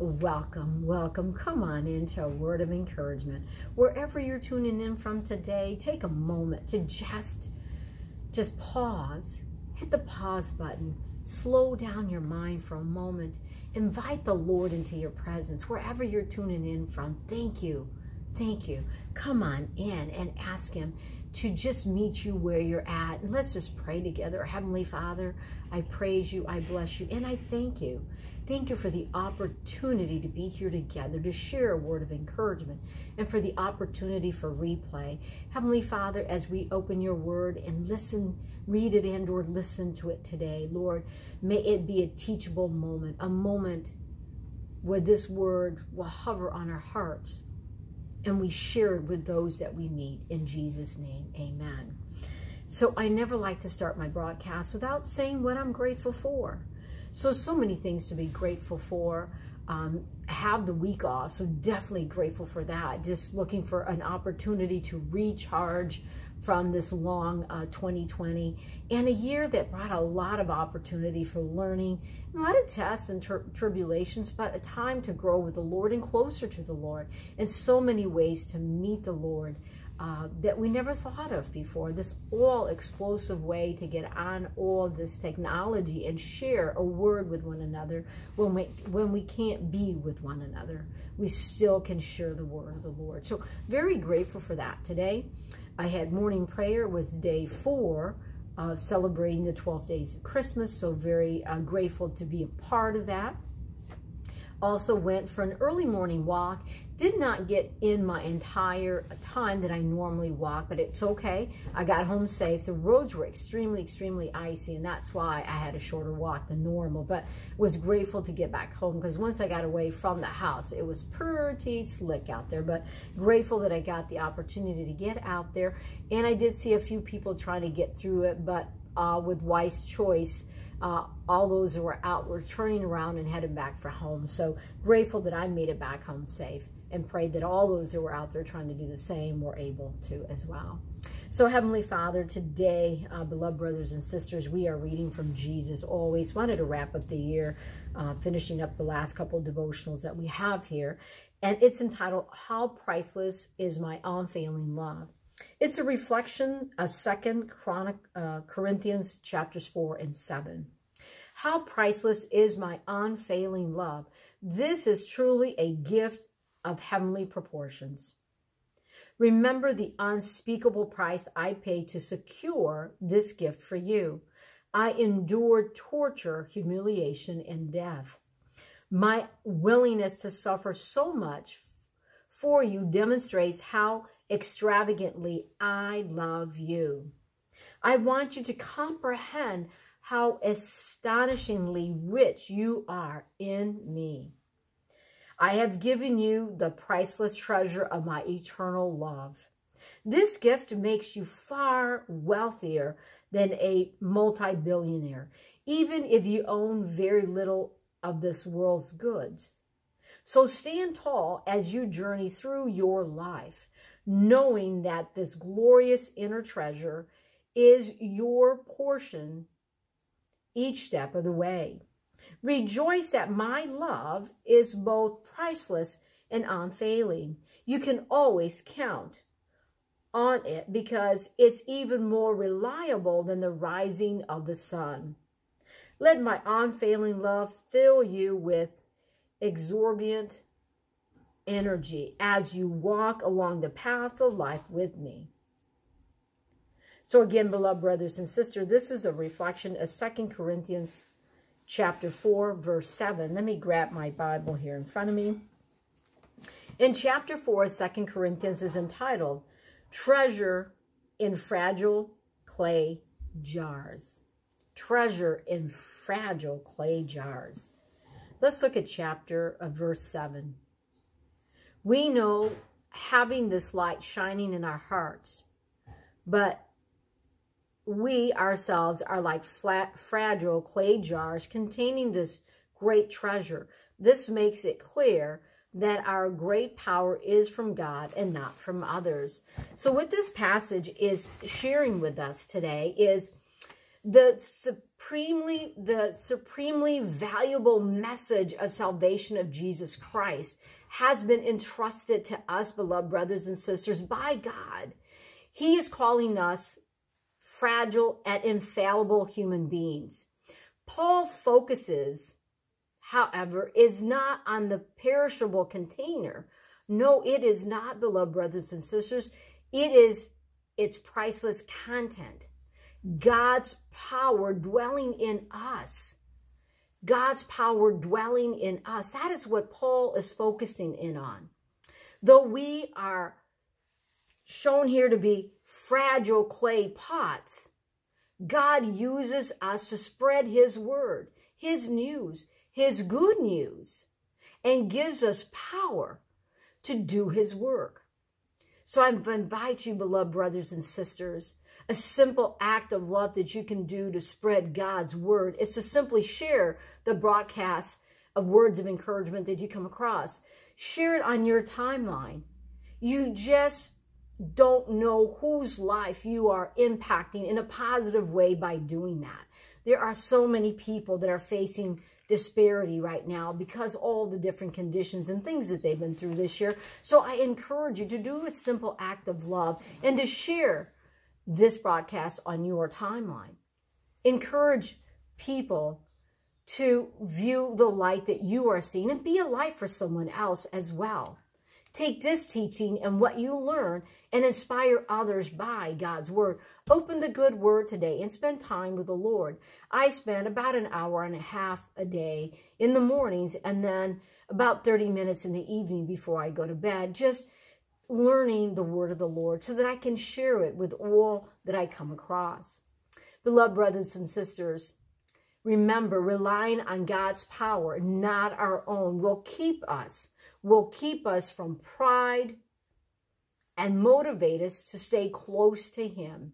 Welcome, welcome. Come on into a word of encouragement. Wherever you're tuning in from today, take a moment to just just pause. Hit the pause button. Slow down your mind for a moment. Invite the Lord into your presence wherever you're tuning in from. Thank you. Thank you. Come on in and ask him to just meet you where you're at. And let's just pray together. Heavenly Father, I praise you, I bless you, and I thank you. Thank you for the opportunity to be here together to share a word of encouragement and for the opportunity for replay. Heavenly Father, as we open your word and listen, read it and or listen to it today, Lord, may it be a teachable moment, a moment where this word will hover on our hearts and we share it with those that we meet. In Jesus' name, amen. So I never like to start my broadcast without saying what I'm grateful for. So, so many things to be grateful for. Um, have the week off, so definitely grateful for that. Just looking for an opportunity to recharge from this long uh, 2020 and a year that brought a lot of opportunity for learning, a lot of tests and tribulations, but a time to grow with the Lord and closer to the Lord, and so many ways to meet the Lord uh, that we never thought of before. This all explosive way to get on all this technology and share a word with one another when we when we can't be with one another. We still can share the word of the Lord. So very grateful for that. Today, I had morning prayer. Was day four of celebrating the 12 days of Christmas. So very uh, grateful to be a part of that also went for an early morning walk did not get in my entire time that I normally walk, but it's okay. I got home safe. The roads were extremely, extremely icy, and that's why I had a shorter walk than normal, but was grateful to get back home because once I got away from the house, it was pretty slick out there, but grateful that I got the opportunity to get out there. And I did see a few people trying to get through it, but uh, with wise choice, uh, all those who were out were turning around and headed back for home. So grateful that I made it back home safe and prayed that all those who were out there trying to do the same were able to as well. So Heavenly Father, today, uh, beloved brothers and sisters, we are reading from Jesus always. Wanted to wrap up the year, uh, finishing up the last couple devotionals that we have here. And it's entitled, How Priceless is My Unfailing Love. It's a reflection of Second Chronic, uh, Corinthians chapters 4 and 7. How priceless is my unfailing love. This is truly a gift of heavenly proportions. Remember the unspeakable price I paid to secure this gift for you. I endured torture, humiliation, and death. My willingness to suffer so much for you demonstrates how extravagantly I love you. I want you to comprehend how astonishingly rich you are in me. I have given you the priceless treasure of my eternal love. This gift makes you far wealthier than a multi-billionaire, even if you own very little of this world's goods. So stand tall as you journey through your life, knowing that this glorious inner treasure is your portion each step of the way. Rejoice that my love is both priceless and unfailing. You can always count on it because it's even more reliable than the rising of the sun. Let my unfailing love fill you with exorbitant energy as you walk along the path of life with me. So again, beloved brothers and sisters, this is a reflection of Second Corinthians chapter 4, verse 7. Let me grab my Bible here in front of me. In chapter 4, 2 Corinthians is entitled, Treasure in Fragile Clay Jars. Treasure in Fragile Clay Jars. Let's look at chapter of verse 7. We know having this light shining in our hearts, but we ourselves are like flat, fragile clay jars containing this great treasure. This makes it clear that our great power is from God and not from others. So what this passage is sharing with us today is the supremely the supremely valuable message of salvation of Jesus Christ has been entrusted to us beloved brothers and sisters by God. He is calling us fragile and infallible human beings. Paul focuses, however, is not on the perishable container. No, it is not, beloved brothers and sisters. It is its priceless content. God's power dwelling in us. God's power dwelling in us. That is what Paul is focusing in on. Though we are shown here to be fragile clay pots, God uses us to spread his word, his news, his good news, and gives us power to do his work. So I invite you, beloved brothers and sisters, a simple act of love that you can do to spread God's word is to simply share the broadcast of words of encouragement that you come across. Share it on your timeline. You just don't know whose life you are impacting in a positive way by doing that. There are so many people that are facing disparity right now because all the different conditions and things that they've been through this year. So I encourage you to do a simple act of love and to share this broadcast on your timeline. Encourage people to view the light that you are seeing and be a light for someone else as well. Take this teaching and what you learn and inspire others by God's word. Open the good word today and spend time with the Lord. I spend about an hour and a half a day in the mornings and then about 30 minutes in the evening before I go to bed, just learning the word of the Lord so that I can share it with all that I come across. Beloved brothers and sisters, remember relying on God's power, not our own, will keep us, will keep us from pride and motivate us to stay close to him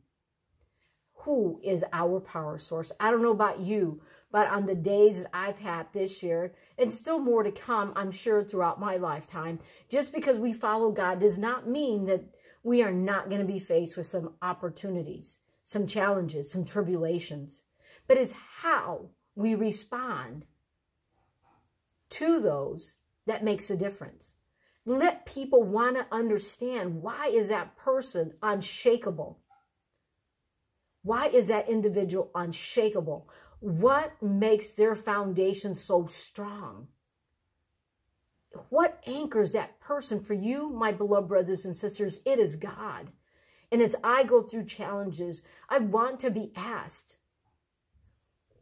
who is our power source. I don't know about you, but on the days that I've had this year, and still more to come, I'm sure, throughout my lifetime, just because we follow God does not mean that we are not going to be faced with some opportunities, some challenges, some tribulations. But it's how we respond to those that makes a difference. Let people want to understand why is that person unshakable? Why is that individual unshakable? What makes their foundation so strong? What anchors that person for you, my beloved brothers and sisters? It is God. And as I go through challenges, I want to be asked,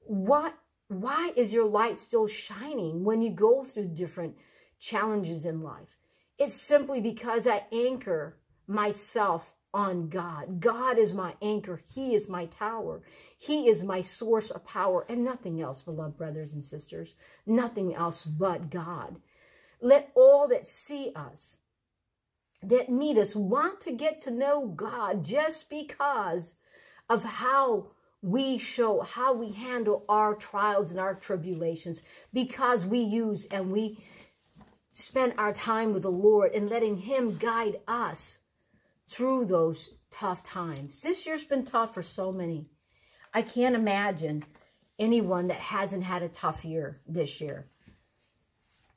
what, why is your light still shining when you go through different challenges in life? It's simply because I anchor myself on God. God is my anchor. He is my tower. He is my source of power and nothing else, beloved brothers and sisters. Nothing else but God. Let all that see us, that meet us, want to get to know God just because of how we show, how we handle our trials and our tribulations, because we use and we spend our time with the Lord and letting him guide us through those tough times. This year's been tough for so many. I can't imagine anyone that hasn't had a tough year this year.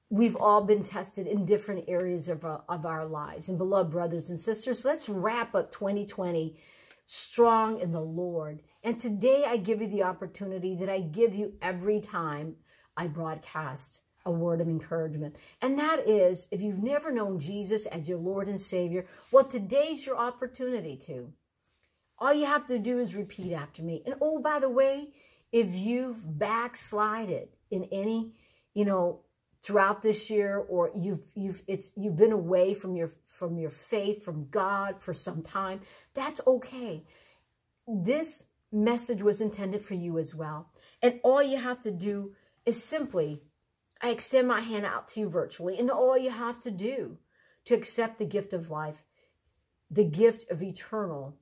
We've all been tested in different areas of our, of our lives. And beloved brothers and sisters, let's wrap up 2020 strong in the Lord. And today I give you the opportunity that I give you every time I broadcast a word of encouragement. And that is, if you've never known Jesus as your Lord and Savior, well, today's your opportunity to. All you have to do is repeat after me. And oh, by the way, if you've backslided in any, you know, throughout this year or you've you've it's you've been away from your from your faith from God for some time, that's okay. This message was intended for you as well. And all you have to do is simply I extend my hand out to you virtually, and all you have to do to accept the gift of life, the gift of eternal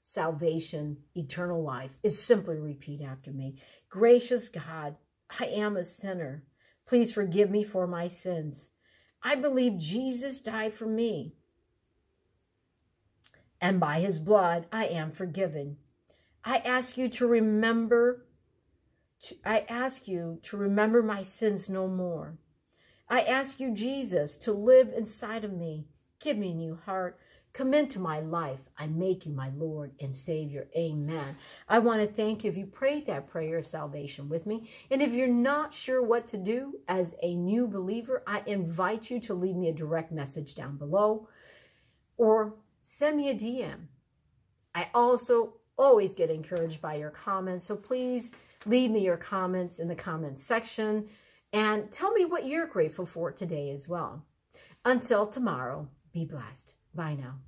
salvation, eternal life, is simply repeat after me. Gracious God, I am a sinner. Please forgive me for my sins. I believe Jesus died for me. And by his blood, I am forgiven. I ask you to remember, to, I ask you to remember my sins no more. I ask you, Jesus, to live inside of me. Give me a new heart. Come into my life. I make you my Lord and Savior. Amen. I want to thank you if you prayed that prayer of salvation with me. And if you're not sure what to do as a new believer, I invite you to leave me a direct message down below or send me a DM. I also always get encouraged by your comments. So please leave me your comments in the comments section and tell me what you're grateful for today as well. Until tomorrow, be blessed. Bye now.